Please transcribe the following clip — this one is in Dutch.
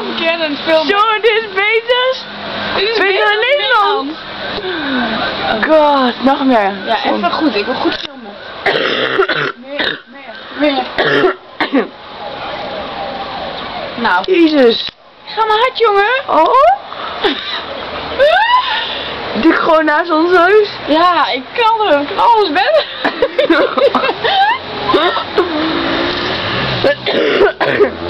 filmen. Zo, dit is beter. Dit is beter dan Nederland. God, nog meer. Ja, even goed. Ik wil goed filmen. meer, meer, meer. nou. Jezus. Ga maar hard, jongen. Oh. Dik gewoon naast ons huis. Ja, ik kan er. Alles ben.